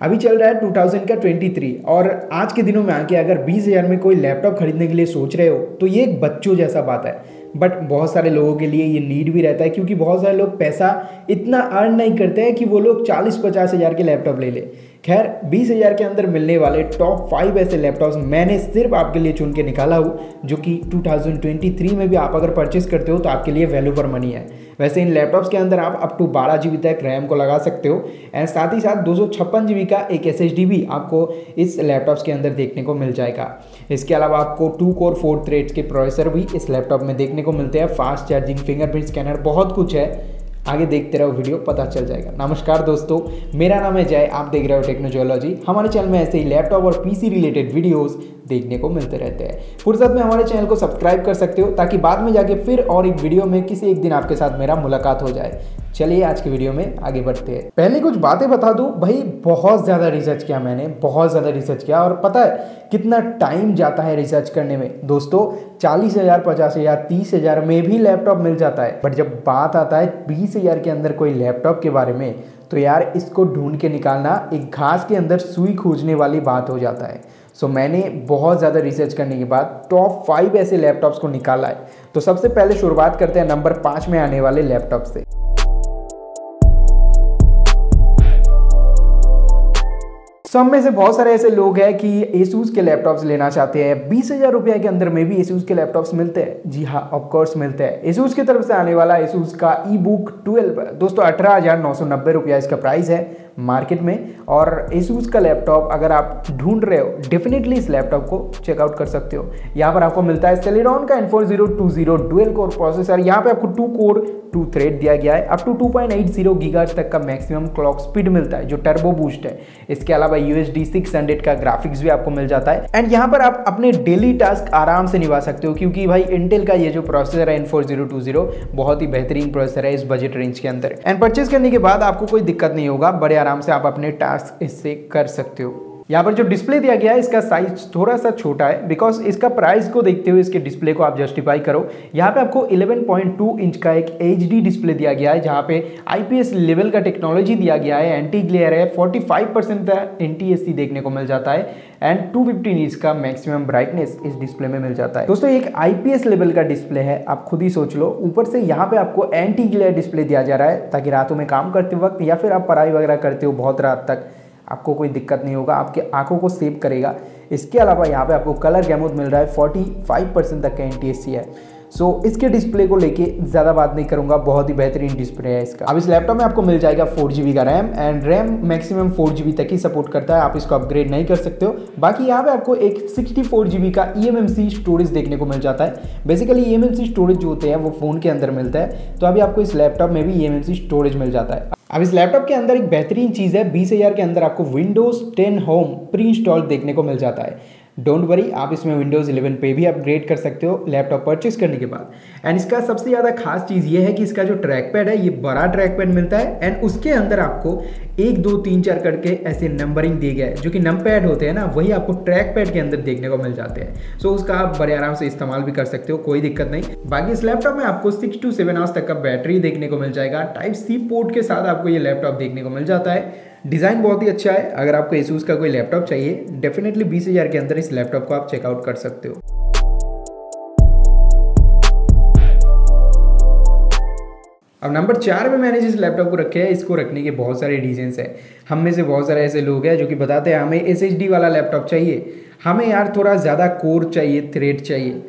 अभी चल रहा है 2000 का 23 और आज के दिनों में आके अगर बीस हज़ार में कोई लैपटॉप खरीदने के लिए सोच रहे हो तो ये एक बच्चों जैसा बात है। बट बहुत सारे लोगों के लिए ये नीड भी रहता है, क्योंकि बहुत सारे लोग पैसा इतना अर्न नहीं करते हैं कि वो लोग चालीस पचास हज़ार के लैपटॉप ले ले। खैर, बीस हज़ार के अंदर मिलने वाले टॉप फाइव ऐसे लैपटॉप्स मैंने सिर्फ़ आपके लिए चुन के निकाला हूँ, जो कि 2023 में भी आप अगर परचेस करते हो तो आपके लिए वैल्यू फॉर मनी है। वैसे इन लैपटॉप्स के अंदर आप अप टू बारह जी तक रैम को लगा सकते हो एंड साथ ही साथ दो सौ का एक एस भी आपको इस लैपटॉप्स के अंदर देखने को मिल जाएगा। इसके अलावा आपको टू कोर फोर थ्रेड्स के प्रोसेसर भी इस लैपटॉप में देखने को मिलते हैं। फास्ट चार्जिंग फिंगरप्रिंट स्कैनर बहुत कुछ है। आगे देखते रहो वीडियो, पता चल जाएगा। नमस्कार दोस्तों, मेरा नाम है जय, आप देख रहे हो टेक्नोजोलॉजी हमारे चैनल में ऐसे ही लैपटॉप और पीसी रिलेटेड वीडियोस देखने को मिलते रहते हैं। फुर्सत में हमारे चैनल को सब्सक्राइब कर सकते हो, ताकि बाद में जाके फिर और एक वीडियो में किसी एक दिन आपके साथ मेरा मुलाकात हो जाए। चलिए आज के वीडियो में आगे बढ़ते हैं। पहले कुछ बातें बता दूँ। भाई, बहुत ज़्यादा रिसर्च किया मैंने, बहुत ज़्यादा रिसर्च किया। और पता है, कितना टाइम जाता है रिसर्च करने में। दोस्तों, चालीस हज़ार, पचास हज़ार, तीस हज़ार में भी लैपटॉप मिल जाता है। बट जब बात आता है बीस हज़ार के अंदर कोई लैपटॉप के बारे में तो यार इसको ढूंढ के निकालना एक घास के अंदर सुई खोजने वाली बात हो जाता है। सो so, मैंने बहुत ज़्यादा रिसर्च करने के बाद टॉप फाइव ऐसे लैपटॉप्स को निकाला है। तो सबसे पहले शुरुआत करते हैं नंबर पाँच में आने वाले लैपटॉप से। सब में से बहुत सारे ऐसे लोग हैं कि एसूस के लैपटॉप्स लेना चाहते हैं। बीस हज़ार रुपये के अंदर में भी एसूस के लैपटॉप्स मिलते हैं। जी हाँ ऑफकोर्स मिलते हैं। एसूस की तरफ़ से आने वाला एसूस का ई बुक ट्वेल्व दोस्तों, अठारह हज़ार नौ सौ नब्बे रुपया इसका प्राइस है। मार्केट में और एसूस का लैपटॉप अगर आप ढूंढ रहे हो डेफिनेटली इस लैपटॉप को चेकआउट कर सकते हो। यहाँ पर आपको मिलता है सेलेरॉन का N four zero two zero dual core processor यहाँ पे आपको टू कोर टू थ्रेड दिया गया है। Up to two point eight zero gigahertz तक का मैक्सिमम क्लॉक स्पीड मिलता है, जो टर्बो बूस्ट है। इसके अलावा U S D six hundred का ग्राफिक्स भी आपको मिल जाता है। एंड यहाँ पर आप अपने डेली टास्क आराम से निभा सकते हो, क्योंकि भाई इंटेल का ये जो प्रोसेसर है N four zero two zero बहुत ही बेहतरीन प्रोसेसर है इस बजट रेंज के अंदर। एंड परचेज करने के बाद आपको कोई दिक्कत नहीं होगा, बड़े आराम से आप अपने टास्क इससे कर सकते हो। यहाँ पर जो डिस्प्ले दिया गया है, इसका साइज़ थोड़ा सा छोटा है बिकॉज़ इसका प्राइस को देखते हुए इसके डिस्प्ले को आप जस्टिफाई करो। यहाँ पे आपको 11.2 इंच का एक एचडी डिस्प्ले दिया गया है, जहाँ पे आईपीएस लेवल का टेक्नोलॉजी दिया गया है एंटी ग्लेयर है 45 परसेंट एन देखने को मिल जाता है एंड 250 इंच का मैक्सिमम ब्राइटनेस इस डिस्प्ले में मिल जाता है। दोस्तों, एक आईपीएस लेवल का डिस्प्ले है, आप खुद ही सोच लो। ऊपर से यहाँ पे आपको एंटी ग्लेयर डिस्प्ले दिया जा रहा है, ताकि रातों में काम करते वक्त या फिर आप पढ़ाई वगैरह करते हो बहुत रात तक। आपको कोई दिक्कत नहीं होगा आपके आँखों को सेव करेगा। इसके अलावा यहाँ पे आपको कलर गैमोद मिल रहा है 45 परसेंट तक का एन है। सो so, इसके डिस्प्ले को लेके ज़्यादा बात नहीं करूँगा बहुत ही बेहतरीन डिस्प्ले है इसका। अब इस लैपटॉप में आपको मिल जाएगा फोर जी का RAM and RAM maximum four G तक ही सपोर्ट करता है। आप इसको अपग्रेड नहीं कर सकते हो। बाकी यहाँ पे आपको एक सिक्सटी फोर जी का ईएमएमसी स्टोरेज देखने को मिल जाता है। बेसिकली ईएमएमसी स्टोरेज जो होते हैं वो फ़ोन के अंदर मिलता है। तो अभी आपको इस लैपटॉप में भी ईएमएमसी स्टोरेज मिल जाता है। अब इस लैपटॉप के अंदर एक बेहतरीन चीज़ है, बीस हज़ार के अंदर आपको विंडोज़ 10 होम प्री इंस्टॉल देखने को मिल जाता है। डोंट वरी आप इसमें विंडोज़ 11 पे भी अपग्रेड कर सकते हो लैपटॉप परचेस करने के बाद. एंड इसका सबसे ज़्यादा खास चीज़ ये है कि इसका जो ट्रैक पैड है ये बड़ा ट्रैक पैड मिलता है एंड उसके अंदर आपको एक दो तीन चार करके ऐसे नंबरिंग दिए गए हैं जो कि नम पैड होते हैं ना वही आपको ट्रैक पैड के अंदर देखने को मिल जाते हैं. सो so, उसका आप बड़े आराम से इस्तेमाल भी कर सकते हो कोई दिक्कत नहीं. बाकी इस लैपटॉप में आपको सिक्स टू सेवन आवर्स तक का बैटरी देखने को मिल जाएगा. टाइप सी पोर्ट के साथ आपको ये लैपटॉप देखने को मिल जाता है. डिज़ाइन बहुत ही अच्छा है। अगर आपको एसूस का कोई लैपटॉप चाहिए डेफिनेटली बीस हज़ार के अंदर इस लैपटॉप को आप चेकआउट कर सकते हो। अब नंबर चार में मैंने जिस लैपटॉप को रखे है, इसको रखने के बहुत सारे रीजंस हैं। हम में से बहुत सारे ऐसे लोग हैं जो कि बताते हैं, हमें एस वाला लैपटॉप चाहिए। हमें यार थोड़ा ज़्यादा कोर चाहिए थ्रेड चाहिए।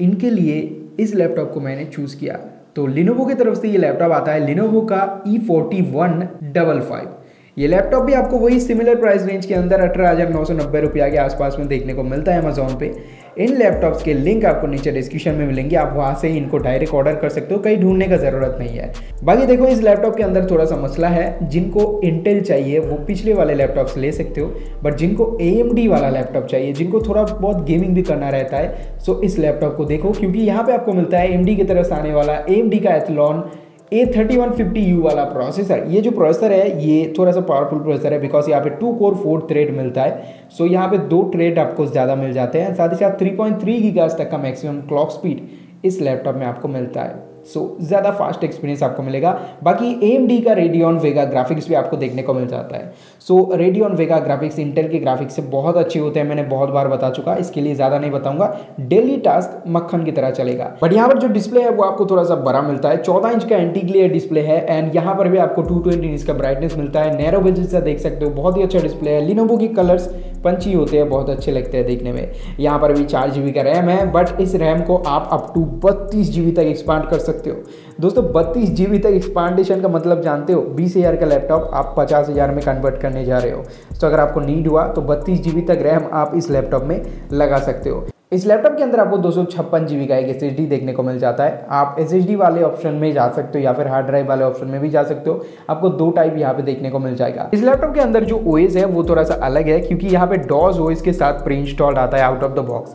इनके लिए इस लैपटॉप को मैंने चूज़ किया। तो लिनोवो की तरफ़ से ये लैपटॉप आता है लिनोवो का E forty one double five ये लैपटॉप भी आपको वही सिमिलर प्राइस रेंज के अंदर अठारह हज़ार नौ सौ नब्बे रुपया के आसपास में देखने को मिलता है अमेजोन पे। इन लैपटॉप्स के लिंक आपको नीचे डिस्क्रिप्शन में मिलेंगे। आप वहाँ से ही इनको डायरेक्ट ऑर्डर कर सकते हो। कहीं ढूँढने का ज़रूरत नहीं है। बाकी देखो, इस लैपटॉप के अंदर थोड़ा सा मसला है। जिनको इंटेल चाहिए, वो पिछले वाले लैपटॉप्स ले सकते हो। बट जिनको AMD वाला लैपटॉप चाहिए, जिनको थोड़ा बहुत गेमिंग भी करना रहता है सो इस लैपटॉप को देखो। क्योंकि यहाँ पे आपको मिलता है एम की तरफ़ से आने वाला। एम का Athlon A thirty one fifty U वाला प्रोसेसर ये जो प्रोसेसर है, ये थोड़ा सा पावरफुल प्रोसेसर है बिकॉज़ यहाँ पे टू कोर फोर थ्रेड मिलता है। सो so यहाँ पे दो थ्रेड आपको ज़्यादा मिल जाते हैं। साथ ही साथ थ्री पॉइंट थ्री तक का मैक्सिमम क्लॉक स्पीड इस लैपटॉप में आपको मिलता है। सो so, ज़्यादा फास्ट एक्सपीरियंस आपको मिलेगा। बाकी ए का रेडियन वेगा ग्राफिक्स भी आपको देखने को मिल जाता है। So Radeon Vega graphics Intel के ग्राफिक्स से बहुत अच्छे होते हैं मैंने बहुत बार बता चुका। इसके लिए ज़्यादा नहीं बताऊँगा। डेली टास्क मक्खन की तरह चलेगा। बट यहाँ पर जो डिस्प्ले है वो आपको थोड़ा सा बड़ा मिलता है। चौदह इंच का एंटी ग्लेयर डिस्प्ले है एंड यहाँ पर भी आपको टू ट्वेंटी इंच का ब्राइटनेस मिलता है। नैरो बेजिस देख सकते हो। बहुत ही अच्छा डिस्प्ले है। लिनोवो की कलर्स पंची होते हैं बहुत अच्छे लगते हैं देखने में। यहाँ पर भी चार का रैम है बट इस रैम को आप अप टू बत्तीस तक एक्सपांड कर सकते हो। दोस्तों, बत्तीस जी तक एक्सपांडेशन का मतलब जानते हो, बीस हज़ार का लैपटॉप आप पचास हज़ार में कन्वर्ट करने जा रहे हो। तो अगर आपको नीड हुआ तो बत्तीस जी तक रैम आप इस लैपटॉप में लगा सकते हो। इस लैपटॉप के अंदर आपको दो सौ छप्पन जीबी का एक एस देखने को मिल जाता है। आप SSD वाले ऑप्शन में जा सकते हो या फिर हार्ड ड्राइव वाले ऑप्शन में भी जा सकते हो। आपको दो टाइप यहाँ पे देखने को मिल जाएगा। इस लैपटॉप के अंदर जो ओएस है, वो थोड़ा सा अलग है, क्योंकि यहाँ पे डॉज ओएस के साथ प्री इंस्टॉल्ड आता है out of the box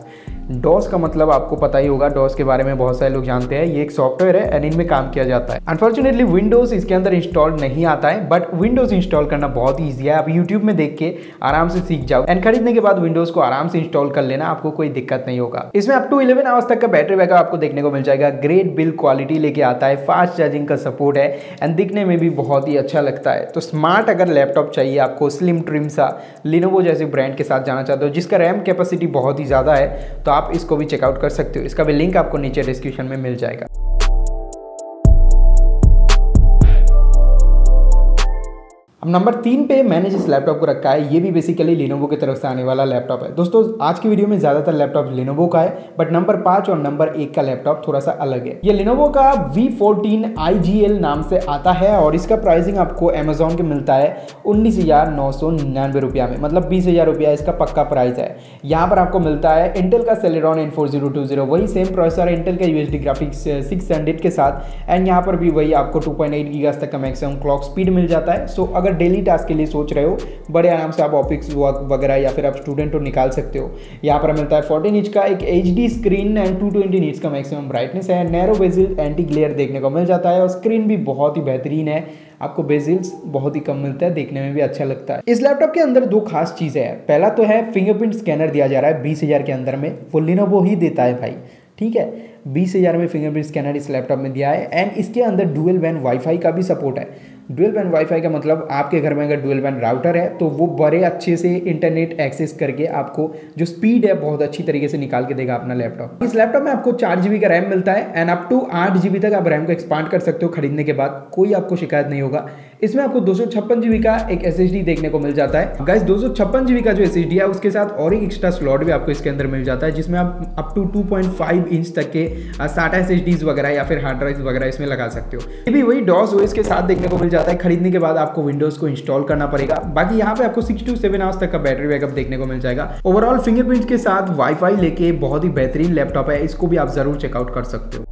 DOS का मतलब आपको पता ही होगा, डॉस के बारे में बहुत सारे लोग जानते हैं। ये एक सॉफ्टवेयर है एंड इनमें काम किया जाता है। अनफॉर्चुनेटली विंडोज़ इसके अंदर इंस्टॉल नहीं आता है बट विंडोज़ इंस्टॉल करना बहुत ईजी है। आप यूट्यूब में देख के आराम से सीख जाओ। एंड खरीदने के बाद विंडोज़ को आराम से इंस्टॉल कर लेना, आपको कोई दिक्कत नहीं होगा। इसमें अप टू इलेवन आवर्स तक का बैटरी बैकअप आपको देखने को मिल जाएगा। ग्रेट बिल क्वालिटी लेके आता है फास्ट चार्जिंग का सपोर्ट है एंड दिखने में भी बहुत ही अच्छा लगता है। तो स्मार्ट अगर लैपटॉप चाहिए आपको स्लिम ट्रिम सा लिनोवो जैसे ब्रांड के साथ जाना चाहते हो, जिसका रैम कैपेसिटी बहुत ही ज़्यादा है तो आप इसको भी चेकआउट कर सकते हो। इसका भी लिंक आपको नीचे डिस्क्रिप्शन में मिल जाएगा। अब नंबर तीन पे मैंने जिस लैपटॉप को रखा है, ये भी बेसिकली लिनोवो की तरफ़ से आने वाला लैपटॉप है। दोस्तों, आज की वीडियो में ज़्यादातर लैपटॉप लिनोवो का है बट नंबर पाँच और नंबर एक का लैपटॉप थोड़ा सा अलग है। ये लिनोवो का V14 नाम से आता है और इसका प्राइसिंग आपको अमेजोन के मिलता है उन्नीस रुपया में मतलब बीस रुपया इसका पक्का प्राइस है। यहाँ पर आपको मिलता है इंटेल का सेलेरॉन एन वही सेम प्रोसेसर इंटेल का यूएसडी ग्राफिक्स सिक्स के साथ एंड यहाँ पर भी वही आपको टू पॉइंट तक का मैक्सिमम क्लॉक स्पीड मिल जाता है। सो अगर डेली टास्क के लिए सोच रहे हो, बड़े आराम से आप ऑफ़िस वर्क वगैरह या फिर आप स्टूडेंट हो, निकाल सकते हो। यहाँ पर मिलता है फोर्टीन इंच का एक HD screen and two twenty inch का मैक्सिमम ब्राइटनेस है। नैरो बेजिल एंटी ग्लेयर देखने को मिल जाता है और स्क्रीन भी बहुत ही बेहतरीन है। आपको बेजिल्स बहुत ही कम मिलता है, देखने में भी अच्छा लगता है। इस लैपटॉप के अंदर दो खास चीज़ें हैं। पहला तो है फिंगरप्रिंट स्कैनर दिया जा रहा है बीस के अंदर में। वो लिनोवो ही देता है भाई, ठीक है? बीस हज़ार में फिंगरप्रिंट स्कैनर इस लैपटॉप में दिया है। एंड इसके अंदर डुअल वैन वाईफाई का भी सपोर्ट है। डुअल बैंड वाईफाई का मतलब आपके घर में अगर डुअल बैंड राउटर है तो वो बड़े अच्छे से इंटरनेट एक्सेस करके आपको जो स्पीड है, बहुत अच्छी तरीके से निकाल के देगा अपना लैपटॉप इस लैपटॉप में आपको चार जीबी का रैम मिलता है एंड अप टू आठ जीबी तक आप रैम को एक्सपांड कर सकते हो खरीदने के बाद। कोई आपको शिकायत नहीं होगा। इसमें आपको दो सौ छप्पन जीबी का एक SSD देखने को मिल जाता है। गाइस दो जीबी का जो एस है, उसके साथ और एक एक्स्ट्रा स्लॉट भी आपको इसके अंदर मिल जाता है, जिसमें आप अप टू 2.5 इंच तक के साटा एस वगैरह या फिर हार्ड ड्राइव वगैरह इसमें लगा सकते हो। ये भी वही डॉस ओएस के साथ देखने को मिल जाता है। खरीदने के बाद आपको विंडोज़ को इंस्टॉल करना पड़ेगा। बाकी यहाँ पे आपको सिक्स टू सेवन आवर्स तक का बैटरी बैकअप देखने को मिल जाएगा। ओवरऑल फिंगरप्रिंट के साथ वाईफाई लेके बहुत ही बेहतरीन लैपटॉप है। इसको भी आप ज़रूर चेकआउट कर सकते हो।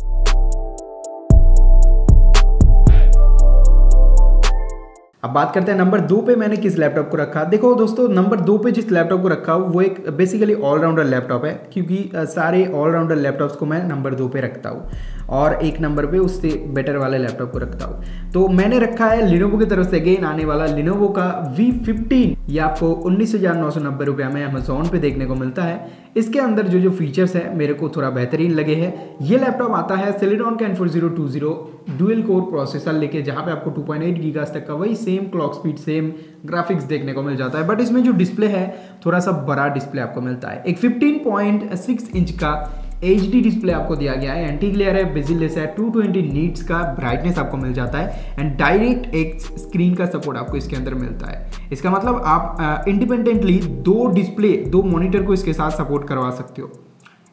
अब बात करते हैं नंबर दो पे मैंने किस लैपटॉप को रखा। देखो दोस्तों, नंबर दो पे जिस लैपटॉप को रखा, वो एक बेसिकली ऑलराउंडर लैपटॉप है, क्योंकि सारे ऑलराउंडर लैपटॉप्स को मैं नंबर दो पे रखता हूँ, और एक नंबर पे उससे बेटर वाले लैपटॉप को रखता हूँ। तो मैंने रखा है लिनोवो की तरफ़ से अगेन आने वाला लिनोवो का V15 ये आपको उन्नीस हज़ार नौ सौ नब्बे रुपया में अमेजोन पे देखने को मिलता है। इसके अंदर जो जो फीचर्स है, मेरे को थोड़ा बेहतरीन लगे हैं। ये लैपटॉप आता है सिलिडॉन का N four zero two zero dual core processor लेके, जहाँ पे आपको 2.8 पॉइंट तक का वही same clock speed same graphics देखने को मिल जाता है। बट इसमें जो डिस्प्ले है, थोड़ा सा बड़ा डिस्प्ले आपको मिलता है। एक 15.6 इंच का HD डिस्प्ले आपको दिया गया है एंटी ग्लेयर है बिजिलेस है 220 ट्वेंटी नीट्स का ब्राइटनेस आपको मिल जाता है एंड डायरेक्ट एक स्क्रीन का सपोर्ट आपको इसके अंदर मिलता है। इसका मतलब आप इंडिपेंडेंटली दो डिस्प्ले दो मॉनिटर को इसके साथ सपोर्ट करवा सकते हो।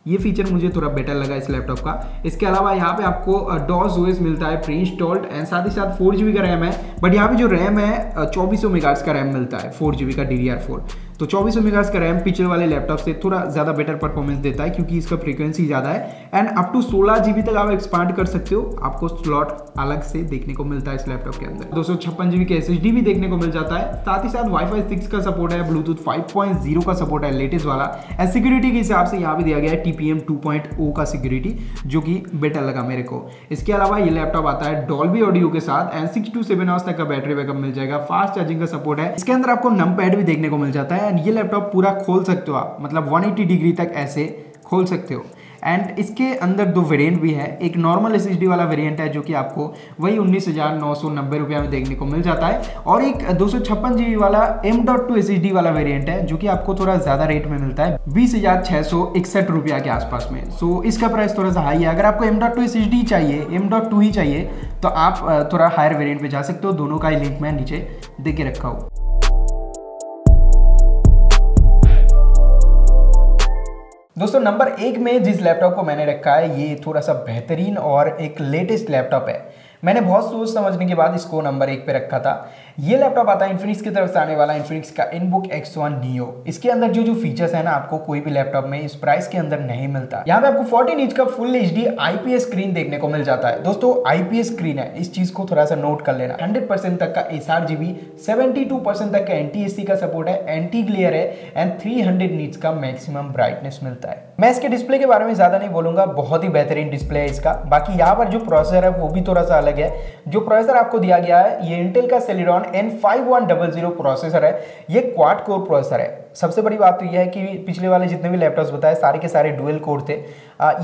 ये फीचर मुझे थोड़ा बेटर लगा इस लैपटॉप का। इसके अलावा यहाँ पे आपको डॉस ओएस मिलता है प्री इंस्टॉल्ड एंड साथ ही साथ फोर जीबी का रैम है बट यहाँ पे जो रैम है चौबीसों मेगाट्स का रैम मिलता है फोर जीबी का डी डी आर फोर तो चौबीस मेगास का रैम पिक्चर वाले लैपटॉप से थोड़ा ज़्यादा बेटर परफॉर्मेंस देता है, क्योंकि इसका फ्रीक्वेंसी ज़्यादा है। एंड अप टू सोलह जीबी तक आप एक्सपांड कर सकते हो। आपको स्लॉट अलग से देखने को मिलता है इस लैपटॉप के अंदर। दो सौ छप्पन जीबी का एस भी देखने को मिल जाता है। साथ ही साथ वाईफाई सिक्स का सपोर्ट है ब्लूटूथ फाइव पॉइंट ज़ीरो का सपोर्ट है लेटेस्ट वाला। एंड सिक्योरिटी के हिसाब से यहाँ भी दिया गया है टीपीएम टू पॉइंट ओ का सिक्योरिटी जो कि बेटर लगा मेरे को। इसके अलावा ये लैपटॉप आता है डॉल्बी ऑडियो के साथ। And six to seven hours तक का बैटरी बैकअप मिल जाएगा। फास्ट चार्जिंग का सपोर्ट है। इसके अंदर आपको नम पैड भी देखने को मिल जाता है। एंड ये लैपटॉप पूरा खोल सकते हो आप मतलब 180 डिग्री तक ऐसे खोल सकते हो। एंड इसके अंदर दो वेरिएंट भी है। एक नॉर्मल एस वाला वेरिएंट है जो कि आपको वही उन्नीस हज़ार नौ सौ नब्बे रुपये में देखने को मिल जाता है। और एक दो सौ छप्पन जीबी वाला एम डॉट टू एस वाला वेरिएंट है जो कि आपको थोड़ा ज़्यादा रेट में मिलता है बीस हज़ार छः सौ इकसठ रुपया के आसपास में। सो so, इसका प्राइस थोड़ा सा हाई है। अगर आपको एम डॉट टू एस चाहिए एम डॉट टू ही चाहिए तो आप थोड़ा हायर वेरियंट पर जा सकते हो। दोनों का ही लिंक मैं नीचे दे के रखा हूँ। दोस्तों, नंबर एक में जिस लैपटॉप को मैंने रखा है, ये थोड़ा सा बेहतरीन और एक लेटेस्ट लैपटॉप है। मैंने बहुत सोच समझने के बाद इसको नंबर एक पे रखा था। ये लैपटॉप आता है इन्फिनिक्स की तरफ़ से आने वाला इन्फिनिक्स का इनबुक एक्स वन नियो इसके अंदर जो जो फीचर्स है ना, आपको कोई भी लैपटॉप में इस प्राइस के अंदर नहीं मिलता। यहाँ पे आपको 14 इंच का full H D IPS screen देखने को मिल जाता है। दोस्तों आईपीएस स्क्रीन है। इस चीज़ को थोड़ा सा नोट कर लेना। हंड्रेड परसेंट तक का S R GB seventy two percent तक का एनटीएससी का सपोर्ट है एंटी ग्लियर है एंड थ्री हंड्रेड नीट्स का मैक्सिमम ब्राइटनेस मिलता है। मैं इसके डिस्प्ले के बारे में ज़्यादा नहीं बोलूँगा, बहुत ही बेहतरीन डिस्प्ले है इसका। बाकी यहाँ पर जो प्रोसेसर है, वो भी थोड़ा सा अलग है। जो प्रोसेसर आपको दिया गया है, ये इंटेल का Celeron N five one double zero processor है ये क्वाड कोर प्रोसेसर है। सबसे बड़ी बात तो यह है कि पिछले वाले जितने भी लैपटॉप्स बताए, सारे के सारे डुअल कोर थे।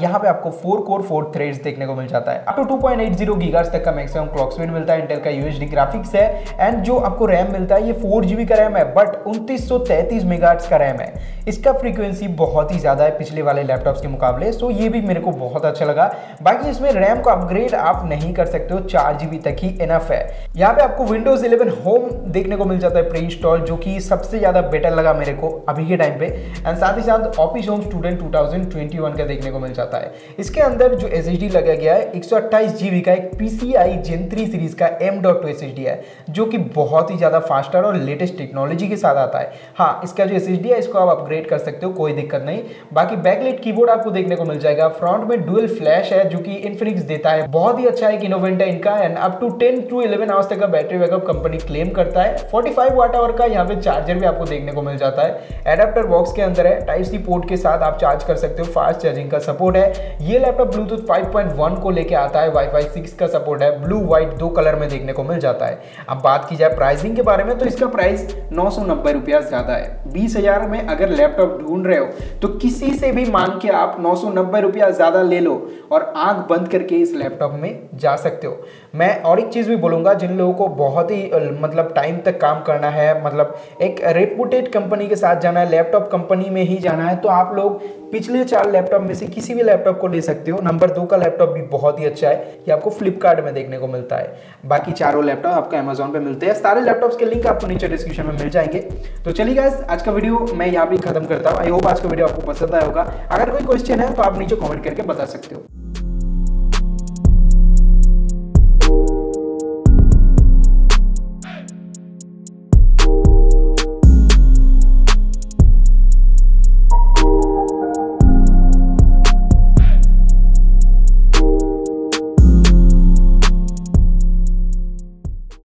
यहाँ पे आपको फोर कोर फोर थ्रेड्स देखने को मिल जाता है। Up to point eight zero gigahertz तक का मैक्सिमम क्लॉक स्पीड मिलता है इंटेल का यूएसडी ग्राफिक्स है एंड जो आपको रैम मिलता है, ये फोर जीबी का रैम है बट उनतीस सौ का रैम है। इसका फ्रीक्वेंसी बहुत ही ज़्यादा है पिछले वाले लैपटॉप्स के मुकाबले सो ये भी मेरे को बहुत अच्छा लगा। बाकी इसमें रैम को अपग्रेड आप नहीं कर सकते हो, चार जीबी तक ही इनफ है। यहाँ पे आपको विंडोज़ इलेवन होम देखने को मिल जाता है प्री इंस्टॉल जो कि सबसे ज़्यादा बेटर लगा मेरे को अभी के टाइम पे एंड साथ ही साथ ऑफ़िस होम स्टूडेंट 2021 का देखने को मिल जाता है। इसके अंदर जो एस लगा गया है, एक सौ का एक पीसीआई जेन थ्री सीरीज़ का एम डॉट टू एस है, जो कि बहुत ही ज़्यादा फास्टर और लेटेस्ट टेक्नोलॉजी के साथ आता है। हाँ इसका जो एस है, इसको आप अपग्रेड कर सकते हो, कोई दिक्कत नहीं। बाकी बैकलेट कीबोर्ड आपको देखने को मिल जाएगा। फ्रंट में डुअल फ्लैश है, जो कि इन्फिनिक्स देता है। बहुत ही अच्छा एक इनोवेंट है इनका and up to ten to eleven hours तक का बैटरी बैकअप कंपनी क्लेम करता है। फोर्टी फाइव वाट आवर का यहाँ पे चार्जर भी आपको देखने को मिल जाता है। एडेप्टर बॉक्स के अंदर है। टाइप सी पोर्ट के साथ आप चार्ज कर सकते हो। फास्ट चार्जिंग का सपोर्ट है। ये लैपटॉप ब्लूटूथ 5.1 को लेके आता है। वाईफाई 6 का सपोर्ट है। ब्लू व्हाइट दो कलर में देखने को मिल जाता है। अब बात की जाए प्राइसिंग के बारे में तो इसका प्राइस नौ सौ ज़्यादा है। बीस में अगर लैपटॉप ढूंढ रहे हो तो किसी से भी मांग के आप नौ सौ रुपया ज़्यादा ले लो और आँख बंद करके इस लैपटॉप में जा सकते हो। मैं और एक चीज़ भी बोलूँगा, जिन लोगों को बहुत ही मतलब टाइम तक काम करना है मतलब एक रेपुटेड कंपनी के साथ जाना है लैपटॉप कंपनी में ही जाना है तो आप लोग पिछले चार लैपटॉप में से किसी भी लैपटॉप को ले सकते हो। नंबर दो का लैपटॉप भी बहुत ही अच्छा है, ये आपको फ्लिपकार्ट में देखने को मिलता है। बाकी चारों लैपटॉप आपको अमेजोन पे मिलते हैं। सारे लैपटॉप्स के लिंक आपको नीचे डिस्क्रिप्शन में मिल जाएँगे। तो चलिए गाइस आज का वीडियो मैं यहाँ भी खत्म करता हूँ। आई होप आज का वीडियो आपको पसंद आया होगा। अगर कोई क्वेश्चन है तो आप नीचे कॉमेंट करके बता सकते हो।